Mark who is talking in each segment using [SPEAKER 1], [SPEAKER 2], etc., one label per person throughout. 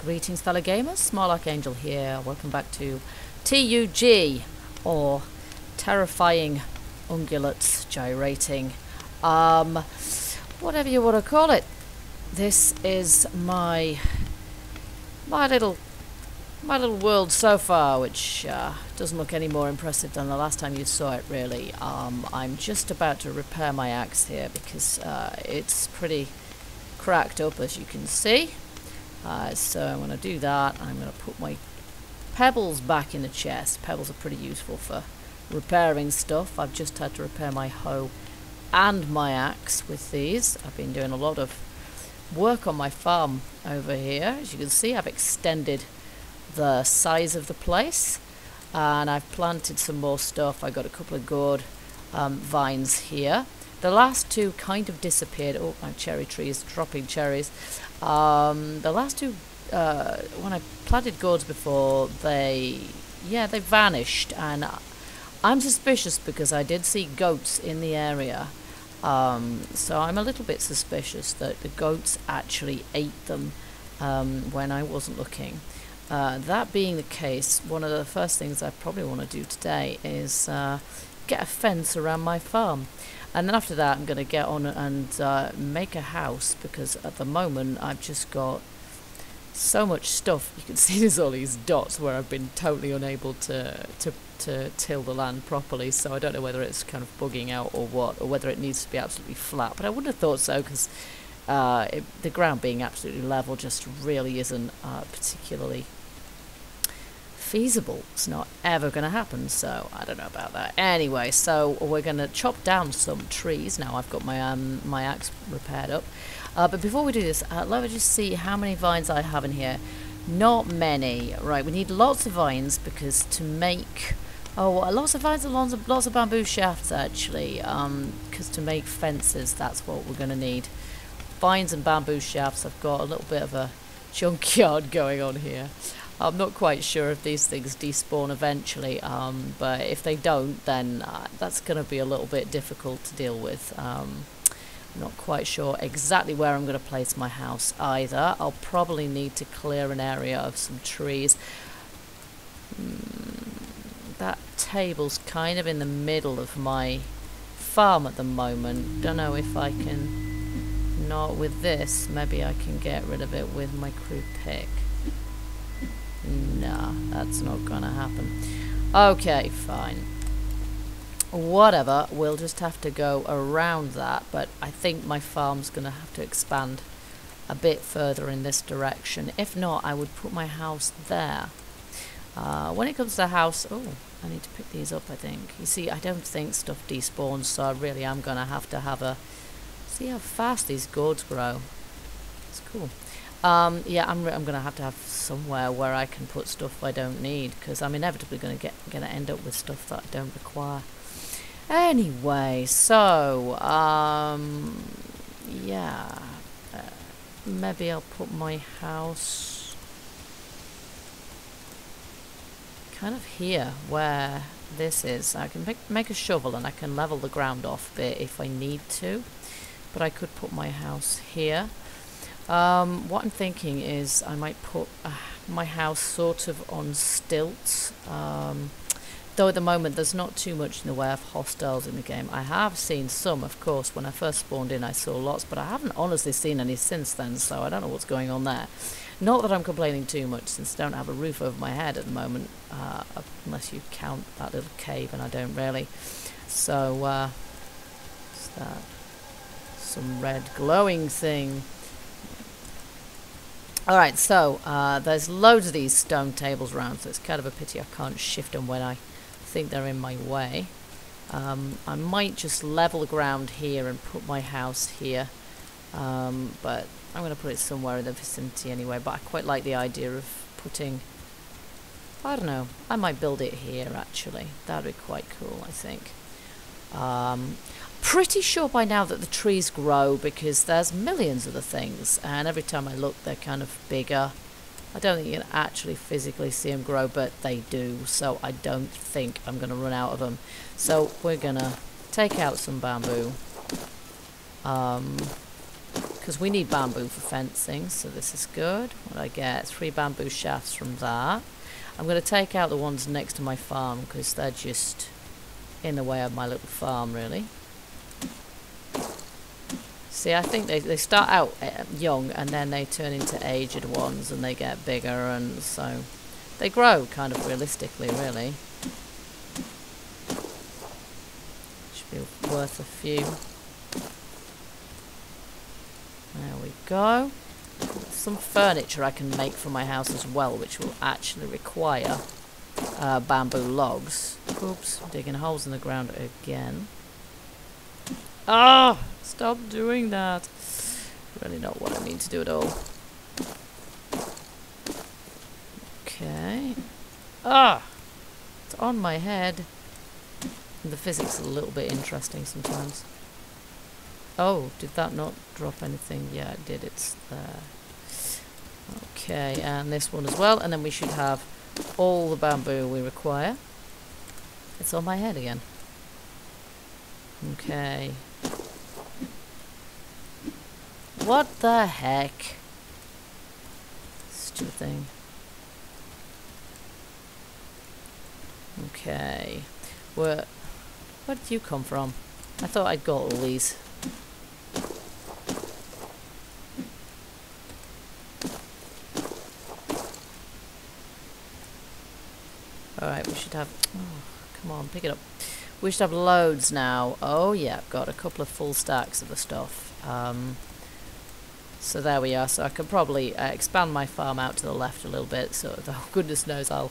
[SPEAKER 1] Greetings fellow gamers, Small Archangel here. Welcome back to TUG or Terrifying Ungulates Gyrating. Um, whatever you want to call it. This is my my little my little world so far, which uh, doesn't look any more impressive than the last time you saw it, really. Um, I'm just about to repair my axe here because uh, it's pretty cracked up, as you can see. Uh, so I'm going to do that. I'm going to put my pebbles back in the chest. Pebbles are pretty useful for repairing stuff. I've just had to repair my hoe and my axe with these. I've been doing a lot of work on my farm over here. As you can see, I've extended the size of the place and I've planted some more stuff. I got a couple of gourd um, vines here. The last two kind of disappeared. Oh, my cherry tree is dropping cherries. Um, the last two, uh, when I planted gourds before, they, yeah, they vanished. And I'm suspicious because I did see goats in the area. Um, so I'm a little bit suspicious that the goats actually ate them um, when I wasn't looking. Uh, that being the case, one of the first things I probably want to do today is uh, get a fence around my farm. And then after that, I'm going to get on and uh, make a house because at the moment I've just got so much stuff. You can see there's all these dots where I've been totally unable to, to, to till the land properly. So I don't know whether it's kind of bugging out or what, or whether it needs to be absolutely flat. But I wouldn't have thought so because uh, the ground being absolutely level just really isn't uh, particularly feasible. It's not ever going to happen, so I don't know about that. Anyway, so we're going to chop down some trees. Now I've got my um, my axe repaired up. Uh, but before we do this, uh, let me just see how many vines I have in here. Not many. Right, we need lots of vines because to make... Oh, lots of vines and lots of, lots of bamboo shafts, actually. Because um, to make fences, that's what we're going to need. Vines and bamboo shafts. I've got a little bit of a junkyard going on here. I'm not quite sure if these things despawn eventually, um, but if they don't, then uh, that's going to be a little bit difficult to deal with. Um, I'm not quite sure exactly where I'm going to place my house either. I'll probably need to clear an area of some trees. Mm, that table's kind of in the middle of my farm at the moment. Don't know if I can... Not with this. Maybe I can get rid of it with my crude pick. Nah, that's not gonna happen. Okay, fine. Whatever, we'll just have to go around that, but I think my farm's gonna have to expand a bit further in this direction. If not, I would put my house there. Uh, when it comes to the house, oh, I need to pick these up, I think. You see, I don't think stuff despawns, so I really am going to have to have a... See how fast these gourds grow. It's cool. Um, yeah, I'm, I'm going to have to have somewhere where I can put stuff I don't need because I'm inevitably going to get going to end up with stuff that I don't require. Anyway, so um, yeah, uh, maybe I'll put my house kind of here where this is. I can make, make a shovel and I can level the ground off a bit if I need to, but I could put my house here. Um, what I'm thinking is I might put uh, my house sort of on stilts. Um, though at the moment there's not too much in the way of hostiles in the game. I have seen some, of course. When I first spawned in I saw lots, but I haven't honestly seen any since then, so I don't know what's going on there. Not that I'm complaining too much, since I don't have a roof over my head at the moment, uh, unless you count that little cave, and I don't really. So, uh, what's that? Some red glowing thing. Alright, so uh, there's loads of these stone tables around, so it's kind of a pity I can't shift them when I think they're in my way. Um, I might just level the ground here and put my house here, um, but I'm going to put it somewhere in the vicinity anyway, but I quite like the idea of putting, I don't know, I might build it here actually, that would be quite cool I think. Um, pretty sure by now that the trees grow because there's millions of the things and every time I look they're kind of bigger. I don't think you can actually physically see them grow but they do so I don't think I'm going to run out of them. So we're going to take out some bamboo because um, we need bamboo for fencing, so this is good. What I get? Three bamboo shafts from that. I'm going to take out the ones next to my farm because they're just in the way of my little farm, really. See, I think they, they start out uh, young and then they turn into aged ones and they get bigger and so they grow kind of realistically, really. Should be worth a few. There we go. Some furniture I can make for my house as well, which will actually require uh, bamboo logs. Oops, digging holes in the ground again. Ah! Stop doing that. Really not what I mean to do at all. Okay. Ah! It's on my head. The physics is a little bit interesting sometimes. Oh, did that not drop anything? Yeah, it did. It's there. Okay, and this one as well. And then we should have all the bamboo we require. It's on my head again. Okay. What the heck? Stupid thing. Okay. Where, where did you come from? I thought I'd got all these. Alright, we should have... Oh, come on, pick it up. We should have loads now. Oh yeah, got a couple of full stacks of the stuff. Um, so there we are. So I can probably uh, expand my farm out to the left a little bit. So oh, goodness knows I'll...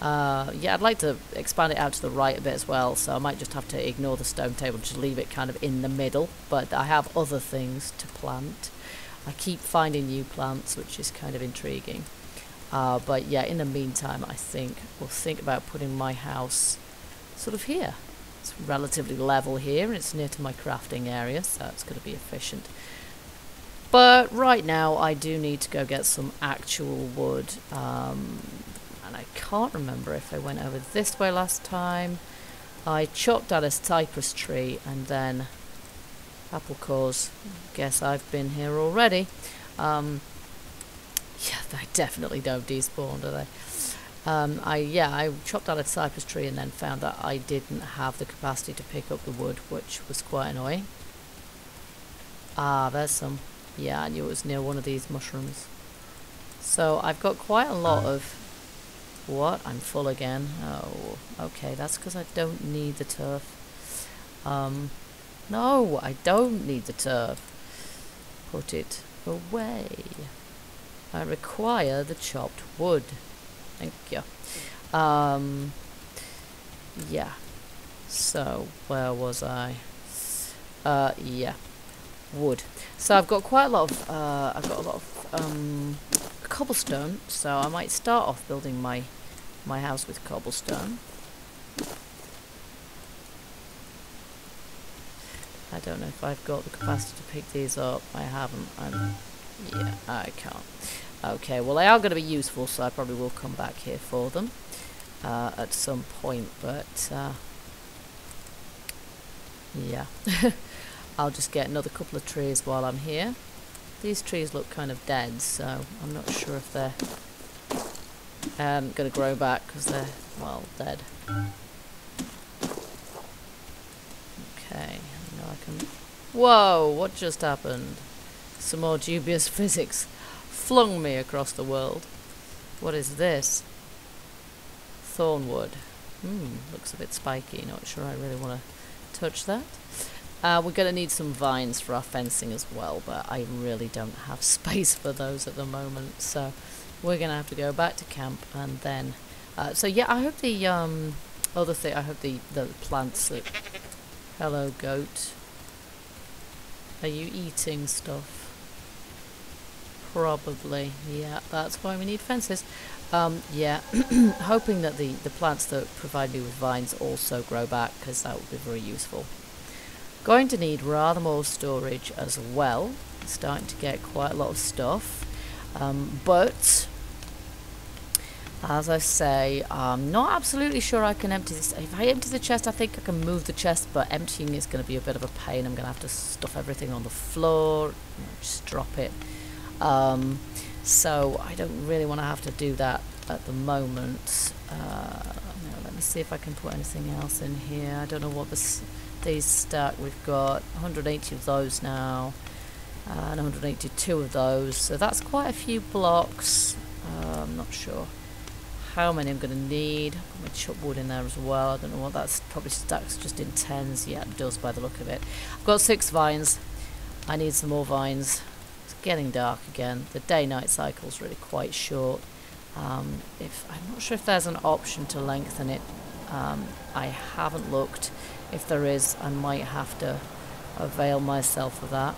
[SPEAKER 1] Uh, yeah, I'd like to expand it out to the right a bit as well. So I might just have to ignore the stone table, just leave it kind of in the middle. But I have other things to plant. I keep finding new plants, which is kind of intriguing. Uh, but yeah, in the meantime, I think we'll think about putting my house sort of here. It's relatively level here, and it's near to my crafting area, so it's going to be efficient. But right now, I do need to go get some actual wood. Um, and I can't remember if I went over this way last time. I chopped out a cypress tree, and then apple cores. Guess I've been here already. Um, yeah, they definitely don't despawn, do they? Um, I yeah, I chopped out a cypress tree and then found that I didn't have the capacity to pick up the wood, which was quite annoying. Ah, there's some. Yeah, I knew it was near one of these mushrooms. So I've got quite a lot of... What? I'm full again. Oh, okay, that's because I don't need the turf. Um, no, I don't need the turf. Put it away. I require the chopped wood. Thank you. Um, yeah. So, where was I? Uh, yeah. Wood. So I've got quite a lot of, uh, I've got a lot of, um, cobblestone. So I might start off building my, my house with cobblestone. I don't know if I've got the capacity to pick these up. I haven't. I'm yeah, I can't. Okay, well they are going to be useful, so I probably will come back here for them uh, at some point, but uh, yeah. I'll just get another couple of trees while I'm here. These trees look kind of dead, so I'm not sure if they're um, going to grow back because they're, well, dead. Okay, now I can... Whoa, what just happened? Some more dubious physics flung me across the world. What is this? Thornwood. Hmm, looks a bit spiky. Not sure I really want to touch that. Uh, we're going to need some vines for our fencing as well, but I really don't have space for those at the moment. So we're going to have to go back to camp and then... Uh, so yeah, I hope the um, other thing, I hope the, the plants... That, hello, goat. Are you eating stuff? Probably, yeah. That's why we need fences. Um, yeah, hoping that the, the plants that provide me with vines also grow back, because that would be very useful. Going to need rather more storage as well. Starting to get quite a lot of stuff. Um, but As I say, I'm not absolutely sure I can empty this. If I empty the chest, I think I can move the chest, but emptying is going to be a bit of a pain. I'm going to have to stuff everything on the floor, just drop it. Um, so I don't really want to have to do that at the moment. Uh, let me see if I can put anything else in here. I don't know what this, these stack. We've got 180 of those now, uh, and 182 of those. So that's quite a few blocks. Uh, I'm not sure how many I'm going to need. Got my chipboard in there as well. I don't know what that's probably stacks just in tens. Yeah, it does by the look of it. I've got six vines. I need some more vines. It's getting dark again. The day-night cycle is really quite short. Um, if I'm not sure if there's an option to lengthen it. Um, I haven't looked. If there is, I might have to avail myself of that.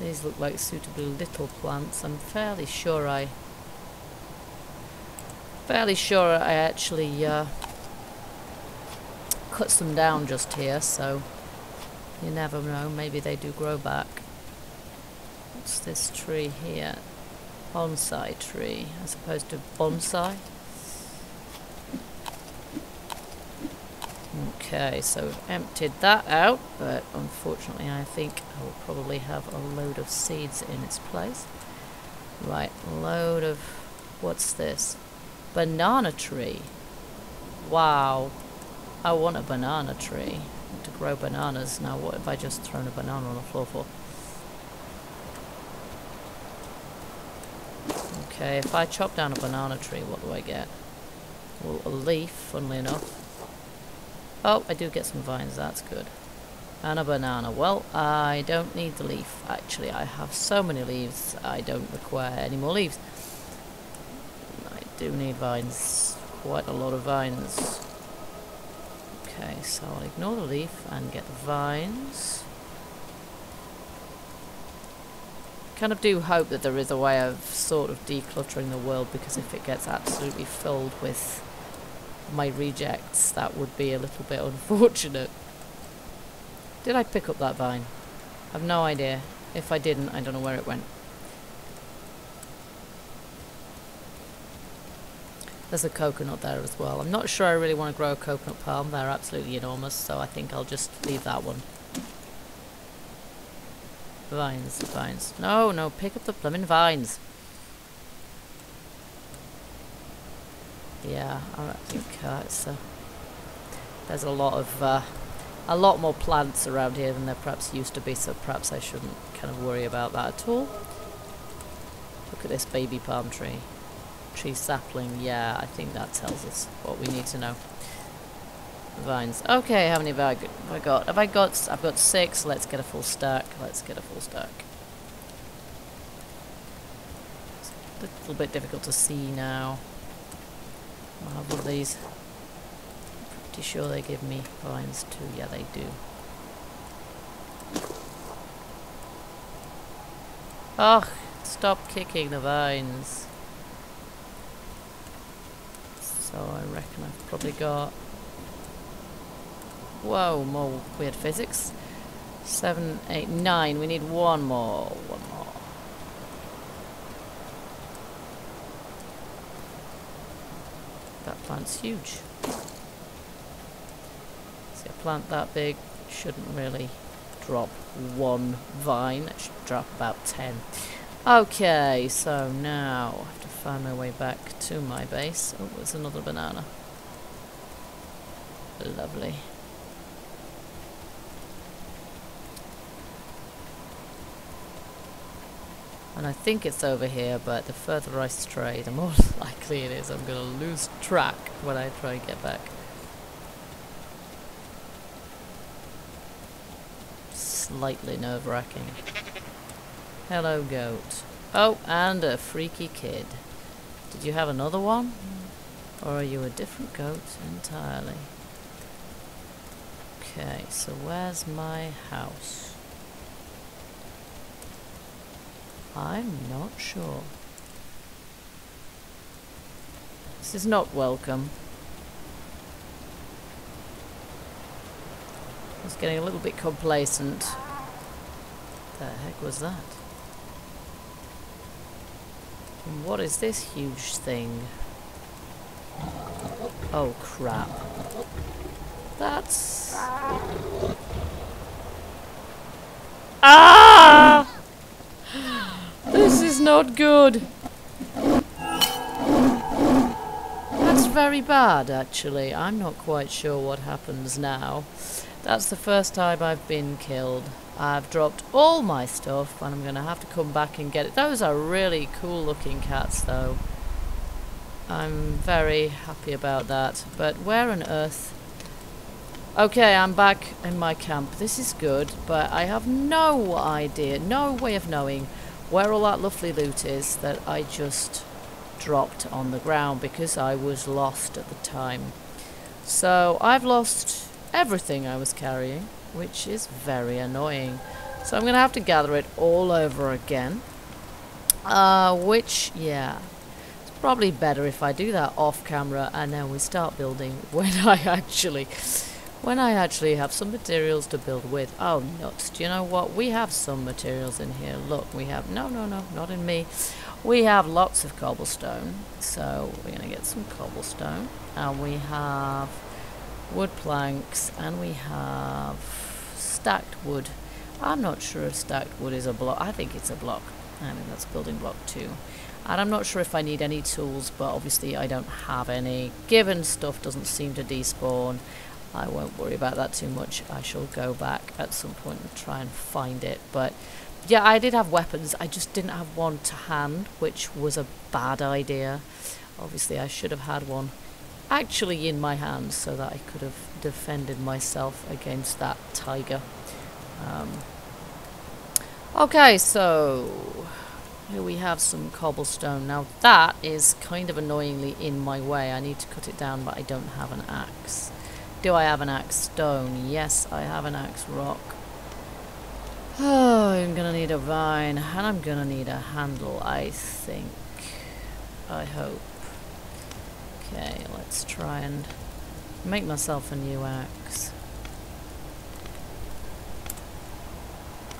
[SPEAKER 1] These look like suitably little plants. I'm fairly sure I... Fairly sure I actually uh, cut some down just here, so you never know. Maybe they do grow back. What's this tree here? Bonsai tree, as opposed to bonsai. Okay, so we've emptied that out, but unfortunately I think I will probably have a load of seeds in its place. Right, load of... what's this? Banana tree. Wow. I want a banana tree to grow bananas. Now what have I just thrown a banana on the floor for? Okay, if I chop down a banana tree, what do I get? Well, a leaf, funnily enough. Oh, I do get some vines, that's good. And a banana. Well, I don't need the leaf, actually. I have so many leaves, I don't require any more leaves. I do need vines. Quite a lot of vines. Okay, so I'll ignore the leaf and get the vines. kind of do hope that there is a way of sort of decluttering the world because if it gets absolutely filled with my rejects, that would be a little bit unfortunate. Did I pick up that vine? I've no idea. If I didn't, I don't know where it went. There's a coconut there as well. I'm not sure I really want to grow a coconut palm. They're absolutely enormous, so I think I'll just leave that one. Vines, vines. No, no, pick up the blooming vines. Yeah, I think it's there's a lot of uh, a lot more plants around here than there perhaps used to be, so perhaps I shouldn't kind of worry about that at all. Look at this baby palm tree. Tree sapling, yeah, I think that tells us what we need to know. Vines. Okay, how many have I, have I got? Have I got... I've got six. Let's get a full stack. Let's get a full stack. It's a little bit difficult to see now. I'll have one of these. Pretty sure they give me vines too. Yeah, they do. Oh, stop kicking the vines. So I reckon I've probably got... Whoa, more weird physics. Seven, eight, nine. We need one more. One more. That plant's huge. See, a plant that big shouldn't really drop one vine. It should drop about ten. Okay, so now I have to find my way back to my base. Oh, there's another banana. Lovely. And I think it's over here, but the further I stray, the more likely it is I'm going to lose track when I try and get back. Slightly nerve-wracking. Hello, goat. Oh, and a freaky kid. Did you have another one? Or are you a different goat entirely? Okay, so where's my house? I'm not sure. This is not welcome. I was getting a little bit complacent. The heck was that? And what is this huge thing? Oh crap. That's... Ah! This is not good. That's very bad, actually. I'm not quite sure what happens now. That's the first time I've been killed. I've dropped all my stuff and I'm going to have to come back and get it. Those are really cool looking cats though. I'm very happy about that. But where on earth... Okay, I'm back in my camp. This is good, but I have no idea, no way of knowing where all that lovely loot is that I just dropped on the ground because I was lost at the time. So I've lost everything I was carrying, which is very annoying. So I'm going to have to gather it all over again. Uh, which, yeah, it's probably better if I do that off camera and then we start building when I actually, when I actually have some materials to build with. Oh, nuts. Do you know what? We have some materials in here. Look, we have, no, no, no, not in me. We have lots of cobblestone. So we're going to get some cobblestone. And we have wood planks and we have stacked wood. I'm not sure if stacked wood is a block. I think it's a block. I mean, that's building block two. And I'm not sure if I need any tools, but obviously I don't have any. Given stuff doesn't seem to despawn, I won't worry about that too much. I shall go back at some point and try and find it. But yeah, I did have weapons. I just didn't have one to hand, which was a bad idea. Obviously, I should have had one actually in my hands so that I could have defended myself against that tiger. Um, okay, so here we have some cobblestone. Now that is kind of annoyingly in my way. I need to cut it down, but I don't have an axe. Do I have an axe stone? Yes, I have an axe rock. Oh, I'm gonna need a vine, and I'm gonna need a handle, I think. I hope. Okay, let's try and make myself a new axe.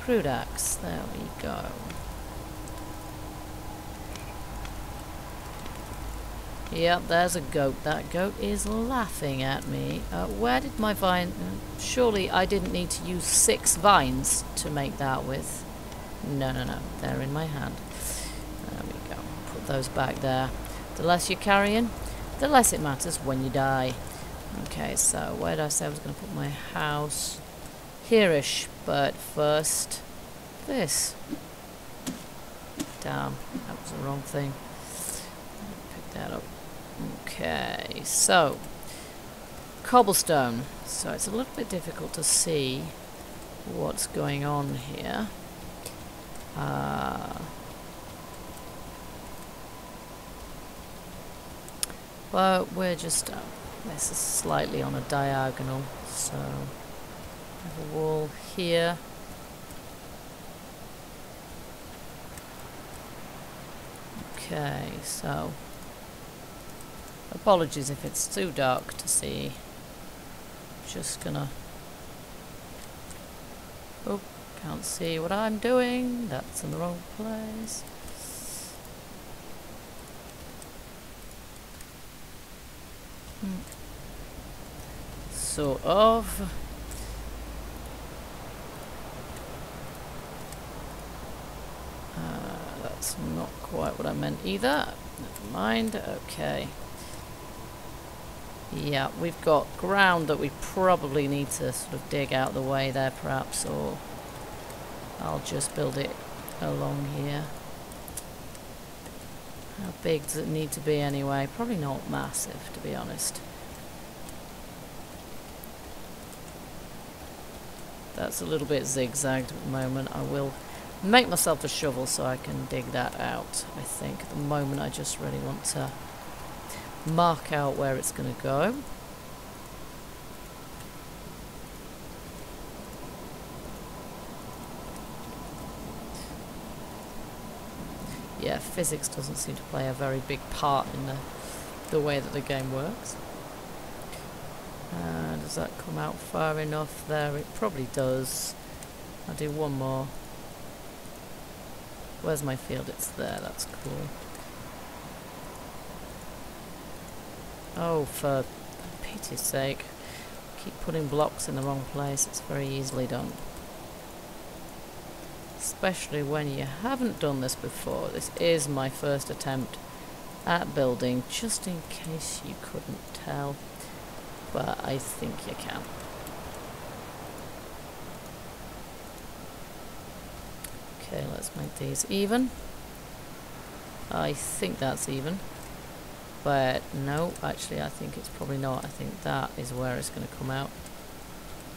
[SPEAKER 1] Crude axe, there we go. Yep, there's a goat. That goat is laughing at me. Uh, where did my vine... Surely I didn't need to use six vines to make that with. No, no, no. They're in my hand. There we go. Put those back there. The less you're carrying, the less it matters when you die. Okay, so where did I say I was going to put my house? Here-ish, but first, this. Damn, that was the wrong thing. Pick that up. Okay, so, cobblestone. So it's a little bit difficult to see what's going on here. Uh, we're just, uh, this is slightly on a diagonal, so have a wall here. Okay, so apologies if it's too dark to see. Just gonna Oh, can't see what I'm doing. That's in the wrong place. Sort of. Uh, that's not quite what I meant either. Never mind. Okay. Yeah, we've got ground that we probably need to sort of dig out the way there perhaps, or I'll just build it along here. How big does it need to be anyway? Probably not massive, to be honest. That's a little bit zigzagged at the moment. I will make myself a shovel so I can dig that out, I think. At the moment I just really want to mark out where it's going to go. yeah, physics doesn't seem to play a very big part in the, the way that the game works. Uh, does that come out far enough there? It probably does. I'll do one more. Where's my field? It's there, that's cool. Oh, for pity's sake. Keep putting blocks in the wrong place. It's very easily done. Especially when you haven't done this before. This is my first attempt at building, just in case you couldn't tell. But I think you can. Okay, let's make these even. I think that's even. But no, actually I think it's probably not. I think that is where it's going to come out.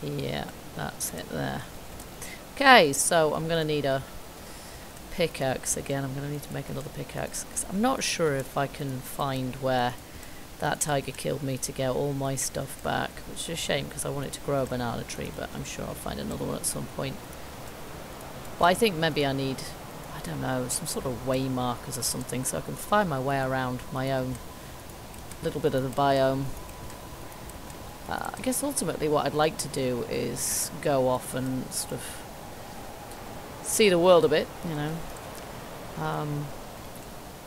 [SPEAKER 1] Yeah, that's it there. Okay, so I'm going to need a pickaxe again. I'm going to need to make another pickaxe. Cause I'm not sure if I can find where that tiger killed me to get all my stuff back. Which is a shame because I wanted to grow a banana tree, but I'm sure I'll find another one at some point. But I think maybe I need, I don't know, some sort of way markers or something so I can find my way around my own little bit of the biome. Uh, I guess ultimately what I'd like to do is go off and sort of see the world a bit, you know. Um,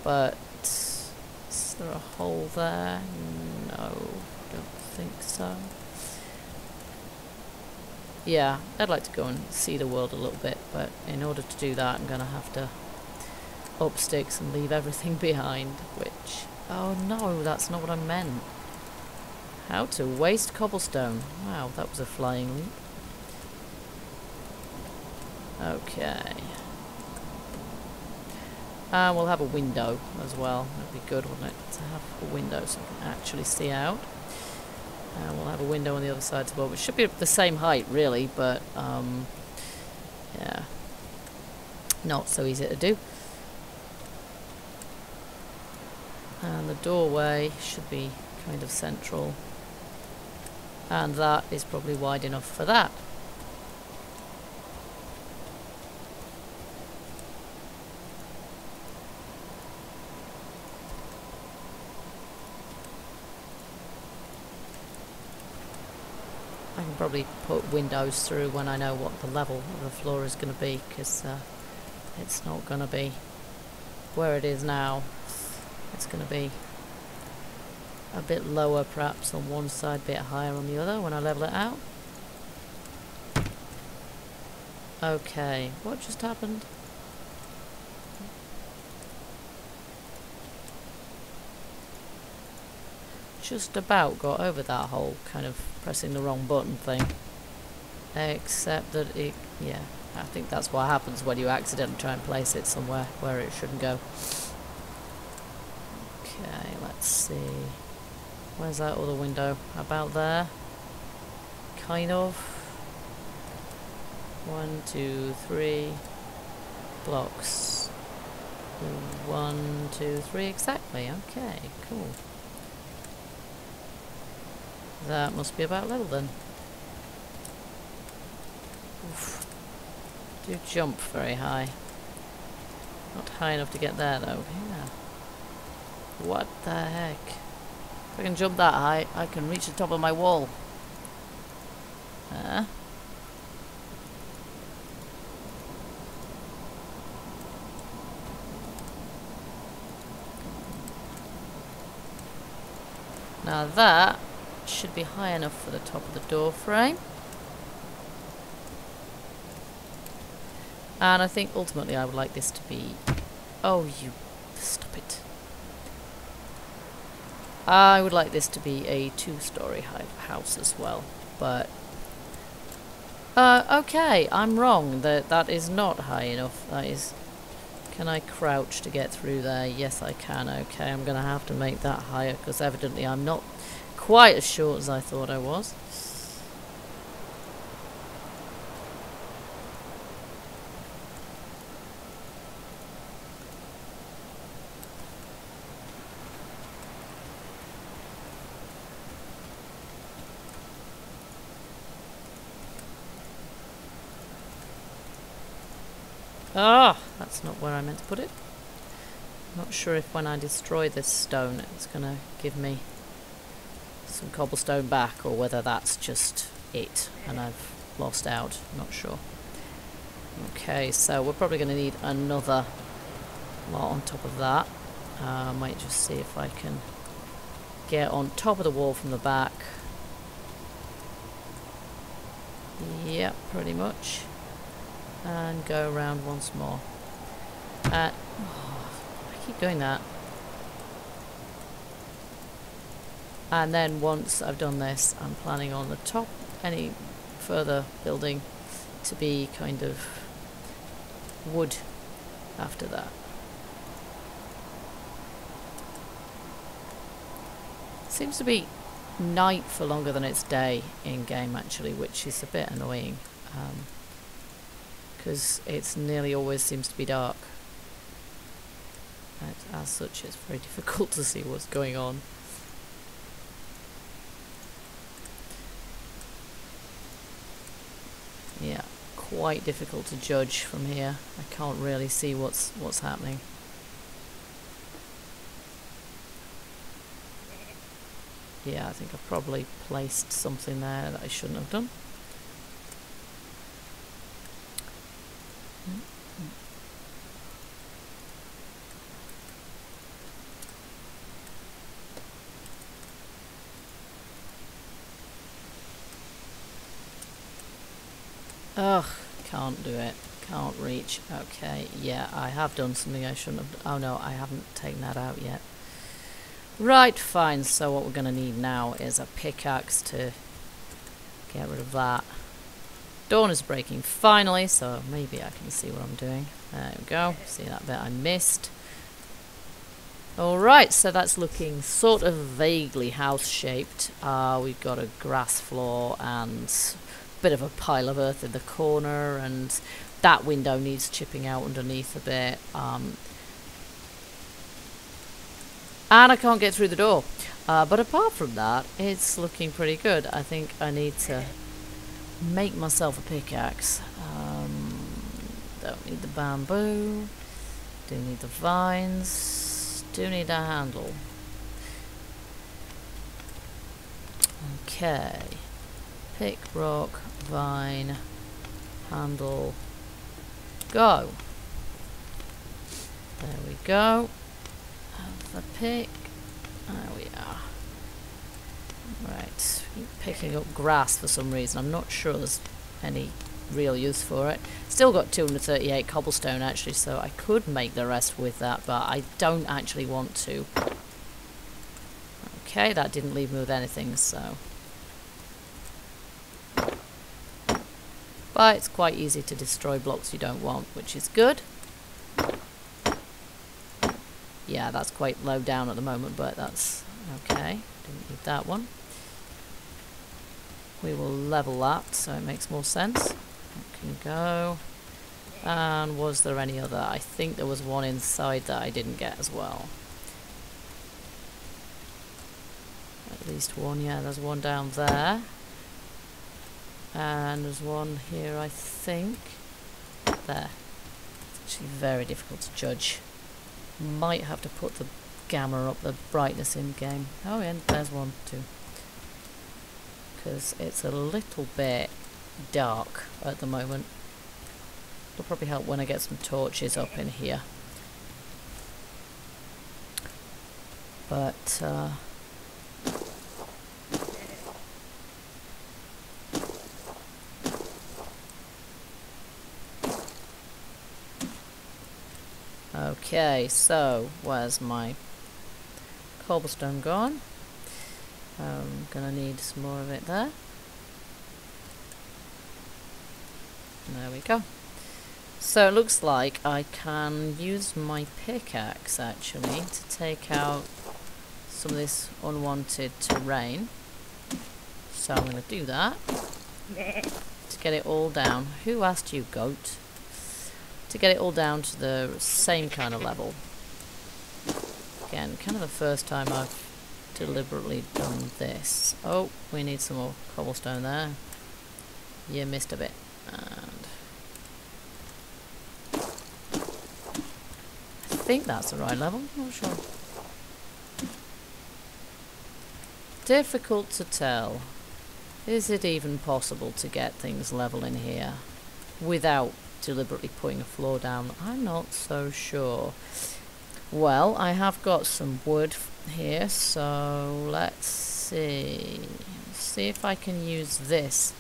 [SPEAKER 1] but is there a hole there? No, don't think so. Yeah, I'd like to go and see the world a little bit, but in order to do that I'm going to have to up sticks and leave everything behind, which Oh no, that's not what I meant. How to waste cobblestone. Wow, that was a flying leap. Okay. And we'll have a window as well. That'd be good, wouldn't it? To have a window so we can actually see out. And we'll have a window on the other side as well, which should be the same height, really, but, um, yeah. Not so easy to do. And the doorway should be kind of central. And that is probably wide enough for that. I can probably put windows through when I know what the level of the floor is going to be because uh, it's not going to be where it is now it's going to be a bit lower perhaps on one side, a bit higher on the other when I level it out. Okay, what just happened? Just about got over that whole kind of pressing the wrong button thing. Except that it, yeah, I think that's what happens when you accidentally try and place it somewhere where it shouldn't go. Let's see. Where's that other window? About there? Kind of. One, two, three blocks. One, two, three, exactly. Okay, cool. That must be about level then. Oof. Do jump very high. Not high enough to get there though. Yeah. What the heck? If I can jump that high, I can reach the top of my wall. Huh? Now that should be high enough for the top of the door frame. And I think ultimately I would like this to be... Oh, you... Stop it. I would like this to be a two-story house as well, but... Uh, okay, I'm wrong. That That is not high enough. That is... Can I crouch to get through there? Yes, I can. Okay, I'm going to have to make that higher, because evidently I'm not quite as short as I thought I was. Ah, that's not where I meant to put it. Not sure if when I destroy this stone it's going to give me some cobblestone back or whether that's just it and I've lost out. Not sure. Okay, so we're probably going to need another lot on top of that. Uh, I might just see if I can get on top of the wall from the back. Yep, pretty much. And go around once more. Uh, oh, I keep doing that. And then once I've done this, I'm planning on the top, any further building to be kind of wood after that. Seems to be night for longer than it's day in game actually, which is a bit annoying. Because it's nearly always seems to be dark. As such, it's very difficult to see what's going on. Yeah, quite difficult to judge from here. I can't really see what's what's happening. Yeah, I think I've probably placed something there that I shouldn't have done. Ugh, can't do it. Can't reach. Okay, yeah, I have done something I shouldn't have. Oh no, I haven't taken that out yet. Right, fine. So what we're going to need now is a pickaxe to get rid of that. Dawn is breaking finally, so maybe I can see what I'm doing. There we go. See that bit I missed. Alright, so that's looking sort of vaguely house-shaped. Uh, we've got a grass floor and bit of a pile of earth in the corner, and that window needs chipping out underneath a bit. Um, and I can't get through the door. Uh, but apart from that, it's looking pretty good. I think I need to make myself a pickaxe. Um, don't need the bamboo. Do need the vines. Do need a handle. Okay. Pick, rock, vine, handle, go. There we go Have the pick. There we are. Right, picking up grass for some reason. I'm not sure there's any real use for it. Still got 238 cobblestone actually, so I could make the rest with that, but I don't actually want to. Okay, that didn't leave me with anything, so... But it's quite easy to destroy blocks you don't want, which is good yeah, that's quite low down at the moment, but that's okay. Didn't need that one. We will level that so it makes more sense. It can go. And was there any other? I think there was one inside that I didn't get as well. At least one, yeah, there's one down there. And there's one here, I think. There. It's actually very difficult to judge. Might have to put the gamma up, the brightness in game. Oh, and there's one too. Because it's a little bit dark at the moment. It'll probably help when I get some torches up in here. But, uh, Okay, so where's my cobblestone gone? I'm gonna need some more of it there. There we go. So it looks like I can use my pickaxe actually to take out some of this unwanted terrain. So I'm going to do that to get it all down. Who asked you, goat? To get it all down to the same kind of level. Again, kind of the first time I've deliberately done this. Oh, we need some more cobblestone there. You missed a bit. And I think that's the right level, not sure. Difficult to tell. Is it even possible to get things level in here without deliberately putting a floor down. I'm not so sure. Well, I have got some wood here, so let's see. See if I can use this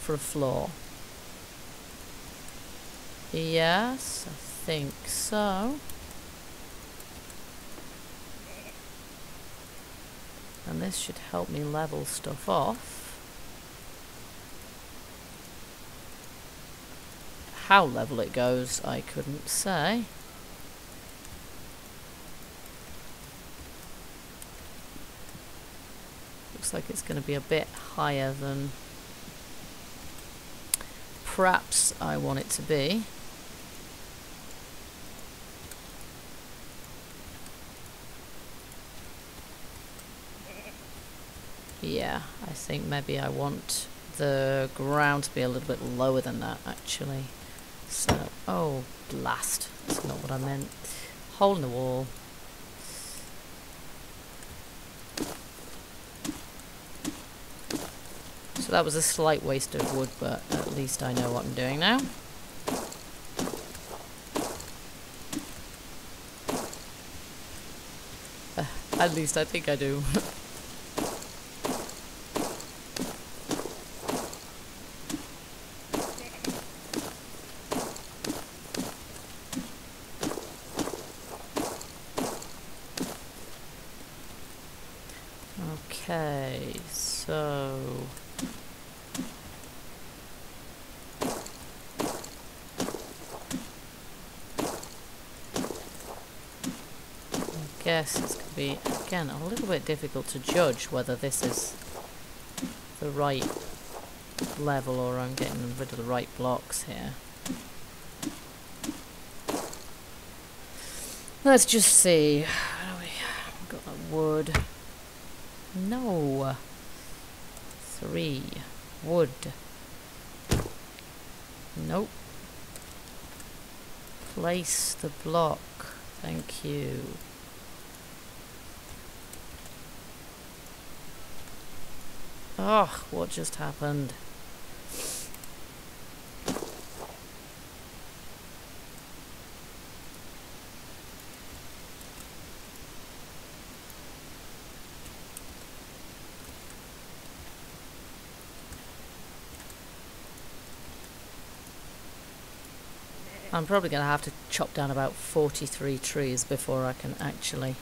[SPEAKER 1] for a floor. Yes, I think so. And this should help me level stuff off. How level it goes, I couldn't say. Looks like it's going to be a bit higher than perhaps I want it to be. Yeah, I think maybe I want the ground to be a little bit lower than that actually. So, oh, blast. That's not what I meant. Hole in the wall. So that was a slight waste of wood, but at least I know what I'm doing now. At least I think I do. okay, so... I guess it's going to be, again, bit difficult to judge whether this is the right level or I'm getting rid of the right blocks here. Let's just see. We've got that wood. No. Three. Wood. Nope. Place the block. Thank you. Oh, what just happened? I'm probably going to have to chop down about 43 trees before I can actually...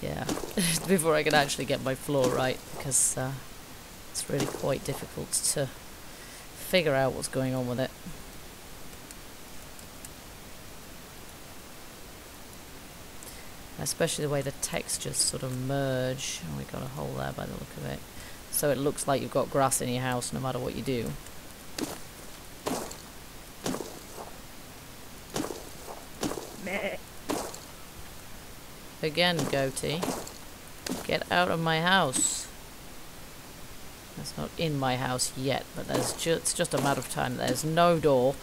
[SPEAKER 1] Yeah, before I can actually get my floor right, because uh, it's really quite difficult to figure out what's going on with it. Especially the way the textures sort of merge. Oh, we got a hole there by the look of it. So it looks like you've got grass in your house no matter what you do. Again, goatee. Get out of my house. That's not in my house yet, but there's ju it's just a matter of time. There's no door.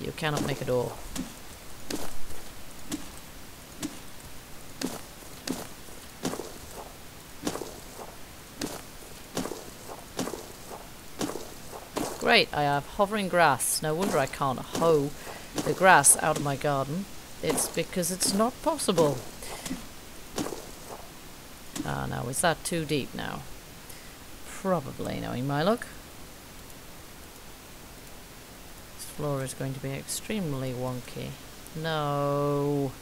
[SPEAKER 1] You cannot make a door. Great, I have hovering grass. No wonder I can't hoe the grass out of my garden. It's because it's not possible. Ah, now, is that too deep now? Probably, knowing my luck. This floor is going to be extremely wonky. No,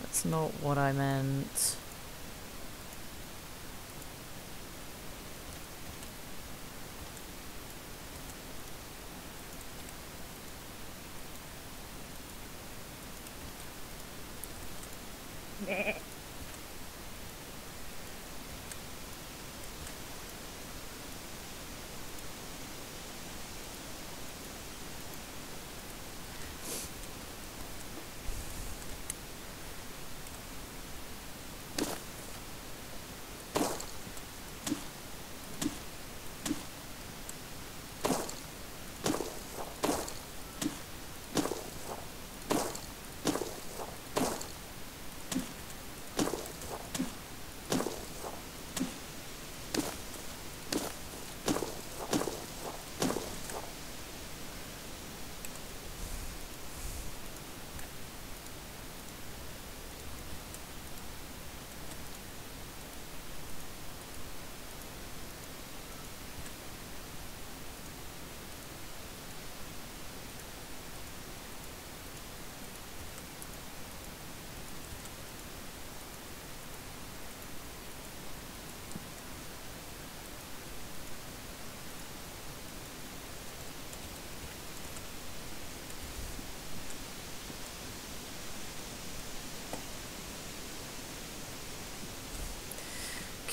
[SPEAKER 1] that's not what I meant.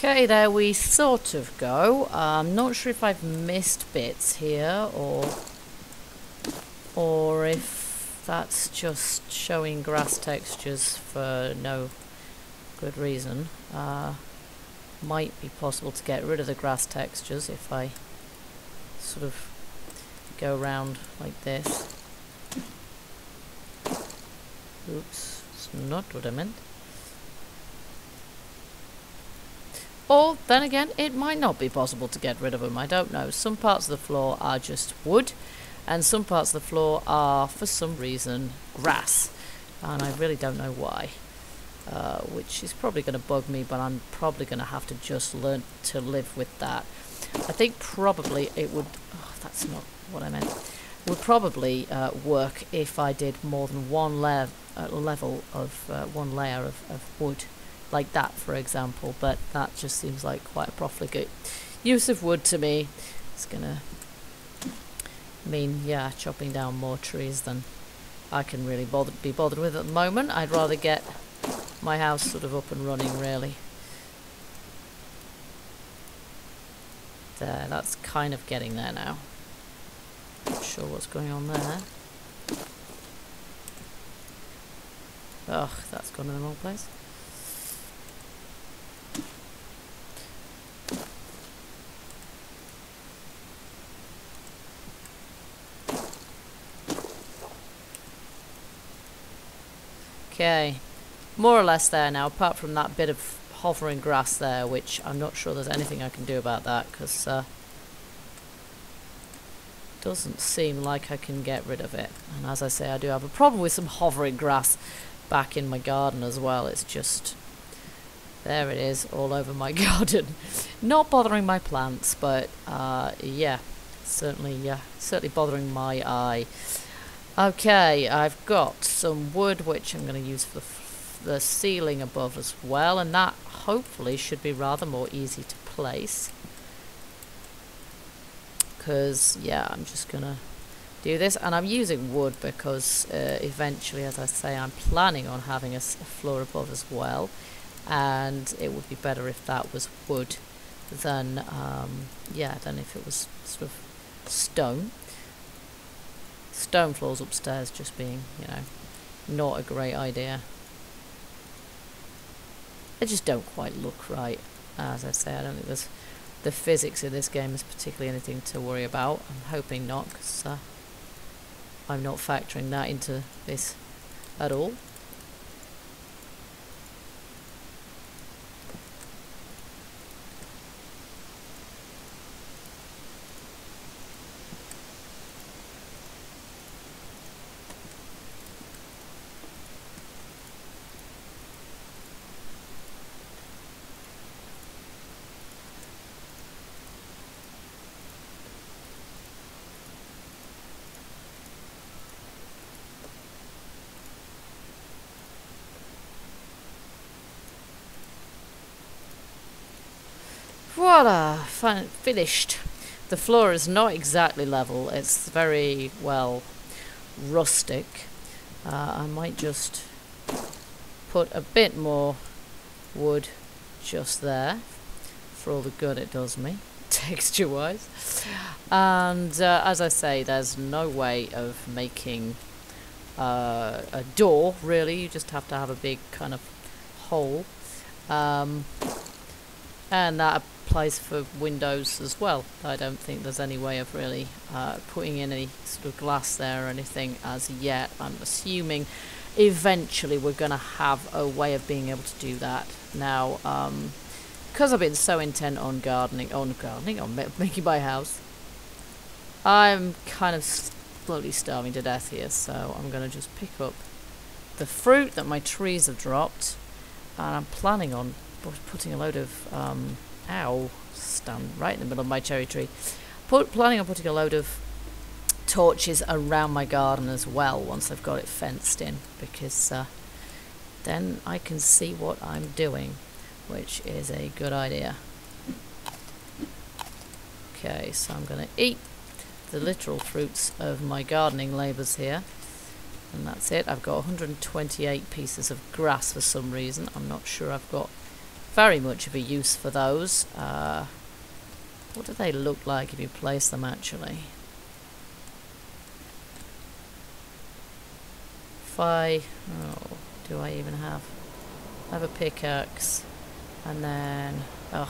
[SPEAKER 1] Okay, there we sort of go. I'm not sure if I've missed bits here or or if that's just showing grass textures for no good reason. Uh, might be possible to get rid of the grass textures if I sort of go around like this. Oops, it's not what I meant. Or, then again, it might not be possible to get rid of them, I don't know. Some parts of the floor are just wood, and some parts of the floor are, for some reason, grass. And I really don't know why. Uh, which is probably going to bug me, but I'm probably going to have to just learn to live with that. I think probably it would... Oh, that's not what I meant. Would probably uh, work if I did more than one le uh, level of uh, one layer of, of wood like that for example but that just seems like quite a profligate use of wood to me. It's gonna mean yeah chopping down more trees than I can really bother be bothered with at the moment. I'd rather get my house sort of up and running really. There that's kind of getting there now. Not sure what's going on there. Ugh, that's gone in the wrong place. Okay, more or less there now, apart from that bit of hovering grass there, which I'm not sure there's anything I can do about that, because uh, doesn't seem like I can get rid of it. And as I say, I do have a problem with some hovering grass back in my garden as well. It's just, there it is, all over my garden. Not bothering my plants, but uh, yeah, certainly, yeah, certainly bothering my eye. Okay, I've got some wood which I'm going to use for the, the ceiling above as well, and that hopefully should be rather more easy to place. Because, yeah, I'm just going to do this, and I'm using wood because uh, eventually, as I say, I'm planning on having a, floor above as well, and it would be better if that was wood than, um, yeah, than if it was sort of stone stone floors upstairs just being, you know, not a great idea. They just don't quite look right. As I say, I don't think there's the physics in this game is particularly anything to worry about. I'm hoping not, because uh, I'm not factoring that into this at all. Voila! Fin finished. The floor is not exactly level. It's very, well, rustic. Uh, I might just put a bit more wood just there for all the good it does me, texture-wise. And uh, as I say, there's no way of making uh, a door, really. You just have to have a big kind of hole. Um, and that applies for windows as well. I don't think there's any way of really uh, putting in any sort of glass there or anything as yet. I'm assuming eventually we're going to have a way of being able to do that. Now, um, because I've been so intent on gardening, on gardening, on making my house, I'm kind of slowly starving to death here, so I'm going to just pick up the fruit that my trees have dropped, and I'm planning on putting a load of um, Ow. Stand right in the middle of my cherry tree. Put, planning on putting a load of torches around my garden as well once I've got it fenced in because uh, then I can see what I'm doing which is a good idea. Okay, so I'm going to eat the literal fruits of my gardening labours here. And that's it. I've got 128 pieces of grass for some reason. I'm not sure I've got very much of a use for those. Uh, what do they look like if you place them actually? If I... Oh, do I even have... I have a pickaxe. And then... Ugh.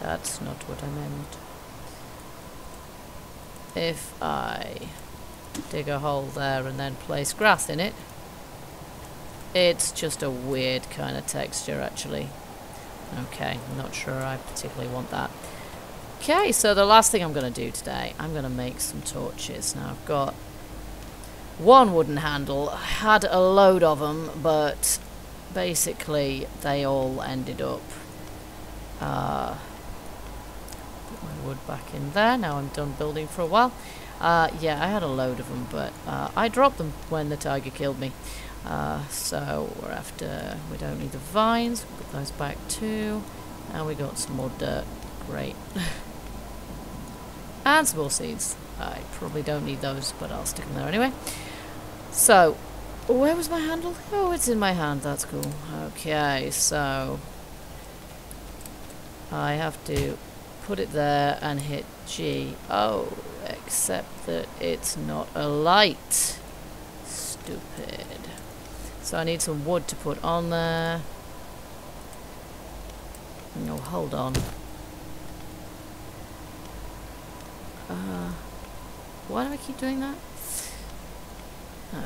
[SPEAKER 1] That's not what I meant. If I dig a hole there and then place grass in it, it's just a weird kind of texture actually. Okay, not sure I particularly want that. Okay, so the last thing I'm going to do today, I'm going to make some torches. Now I've got one wooden handle. I had a load of them, but basically they all ended up... Uh, put my wood back in there. Now I'm done building for a while. Uh, yeah, I had a load of them, but uh, I dropped them when the tiger killed me. Uh, so we're after, we don't need the vines, we'll put those back too. And we got some more dirt, great. and some more seeds. I probably don't need those, but I'll stick them there anyway. So, where was my handle? Oh, it's in my hand, that's cool. Okay, so... I have to put it there and hit G. Oh, except that it's not a light. Stupid. So I need some wood to put on there. No, hold on. Uh, why do I keep doing that?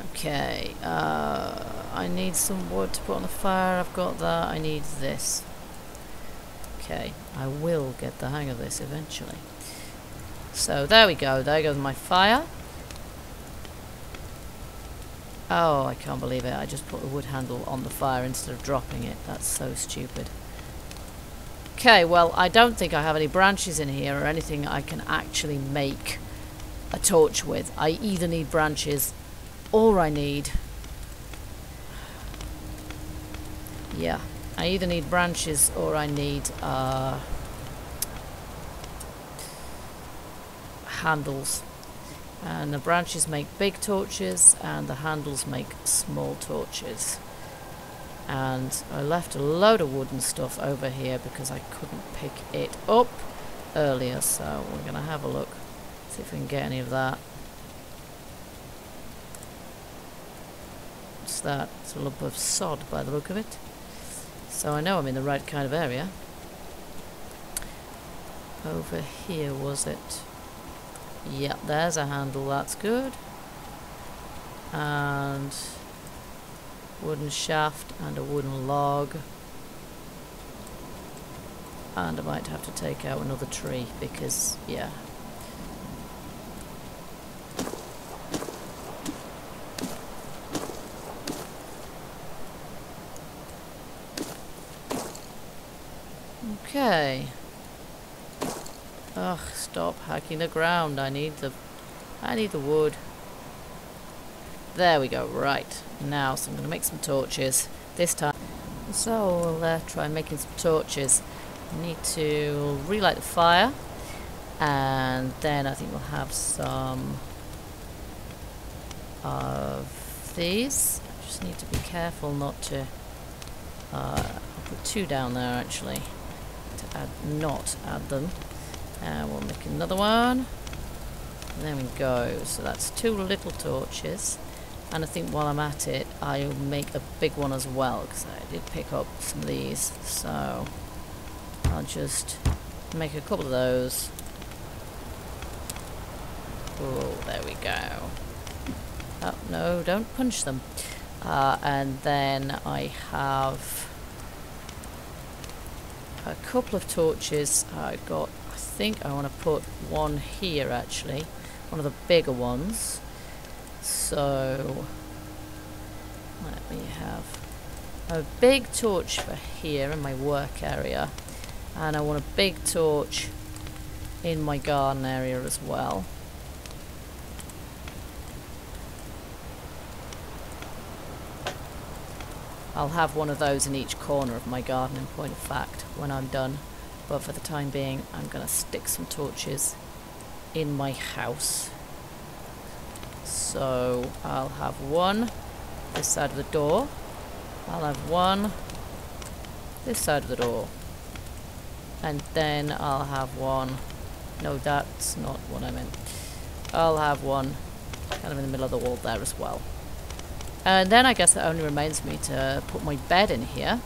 [SPEAKER 1] Okay, uh, I need some wood to put on the fire. I've got that. I need this. Okay, I will get the hang of this eventually. So there we go. There goes my fire. Oh, I can't believe it. I just put a wood handle on the fire instead of dropping it. That's so stupid. Okay, well, I don't think I have any branches in here or anything I can actually make a torch with. I either need branches or I need... Yeah, I either need branches or I need uh, handles. And the branches make big torches and the handles make small torches. And I left a load of wooden stuff over here because I couldn't pick it up earlier. So we're going to have a look. See if we can get any of that. What's that? It's a lump of sod by the look of it. So I know I'm in the right kind of area. Over here was it? Yep, there's a handle, that's good. And wooden shaft and a wooden log. And I might have to take out another tree because, yeah. Okay. Ugh, stop hacking the ground. I need the... I need the wood. There we go. Right. Now, so I'm going to make some torches. This time. So, we'll uh, try making some torches. need to relight the fire. And then I think we'll have some of these. Just need to be careful not to... Uh, I'll put two down there actually. To add, not add them. And we'll make another one. There we go. So that's two little torches. And I think while I'm at it, I'll make a big one as well, because I did pick up some of these. So I'll just make a couple of those. Oh, there we go. Oh, no, don't punch them. Uh, and then I have a couple of torches. I've got think I want to put one here actually, one of the bigger ones. So let me have a big torch for here in my work area and I want a big torch in my garden area as well. I'll have one of those in each corner of my garden in point of fact when I'm done. But for the time being, I'm going to stick some torches in my house. So I'll have one this side of the door. I'll have one this side of the door. And then I'll have one. No, that's not what I meant. I'll have one kind of in the middle of the wall there as well. And then I guess it only remains for me to put my bed in here.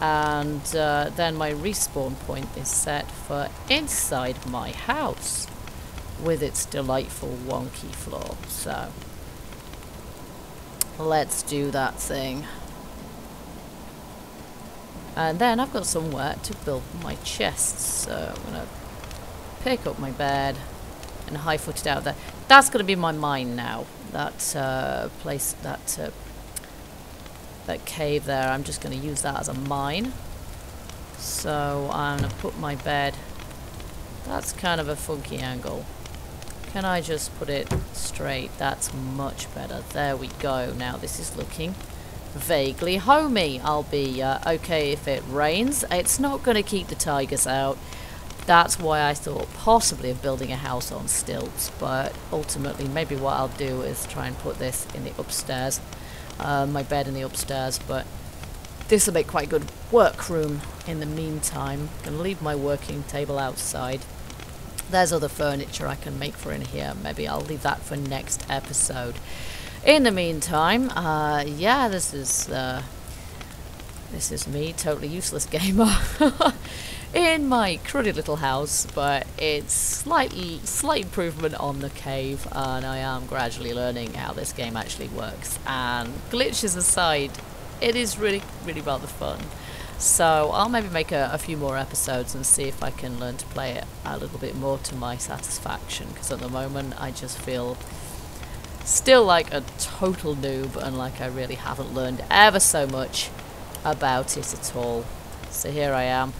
[SPEAKER 1] And uh, then my respawn point is set for inside my house with its delightful wonky floor. So let's do that thing. And then I've got somewhere to build my chests. So I'm going to pick up my bed and high foot it out there. That's going to be my mine now. That uh, place, that uh, that cave there, I'm just going to use that as a mine. So I'm going to put my bed. That's kind of a funky angle. Can I just put it straight? That's much better. There we go. Now this is looking vaguely homey. I'll be uh, okay if it rains. It's not going to keep the tigers out. That's why I thought possibly of building a house on stilts, but ultimately maybe what I'll do is try and put this in the upstairs, uh, my bed in the upstairs, but this will make quite a good workroom in the meantime. I'm going to leave my working table outside. There's other furniture I can make for in here. Maybe I'll leave that for next episode. In the meantime, uh, yeah, this is uh, this is me, totally useless gamer. In my cruddy little house, but it's slightly slight improvement on the cave, and I am gradually learning how this game actually works. And glitches aside, it is really, really rather fun. So I'll maybe make a, a, few more episodes and see if I can learn to play it a little bit more to my satisfaction. Because at the moment I just feel still like a total noob and like I really haven't learned ever so much about it at all. So here I am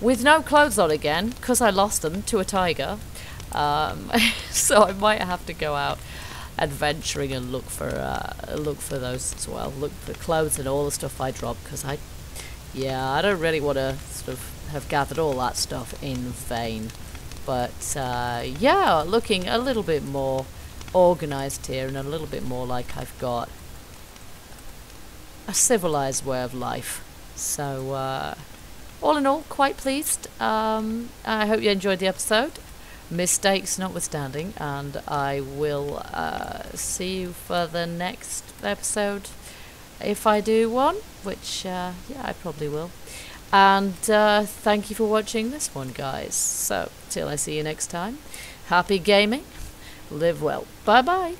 [SPEAKER 1] with no clothes on again because I lost them to a tiger. Um, so I might have to go out adventuring and look for uh, look for those as well. Look for clothes and all the stuff I dropped because I, yeah, I don't really want to sort of have gathered all that stuff in vain. But uh, yeah, looking a little bit more organized here and a little bit more like I've got a civilized way of life. So. Uh, all in all, quite pleased. Um, I hope you enjoyed the episode. Mistakes notwithstanding, and I will uh, see you for the next episode if I do one, which, uh, yeah, I probably will. And uh, thank you for watching this one, guys. So, till I see you next time, happy gaming, live well. Bye bye.